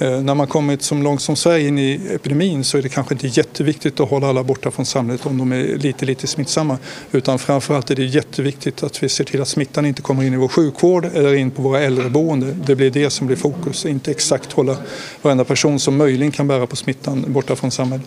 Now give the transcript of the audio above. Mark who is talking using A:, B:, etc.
A: Eh, när man kommit så långt som Sverige in i epidemin så är det kanske inte jätteviktigt att hålla alla borta från samhället om de är lite, lite smittsamma. Utan framförallt är det jätteviktigt att vi ser till att smittan inte kommer in i vår sjukvård eller in på våra äldreboenden. Det blir det som blir fokus, inte exakt hålla varenda person som möjligen kan bära på smittan borta från samhället.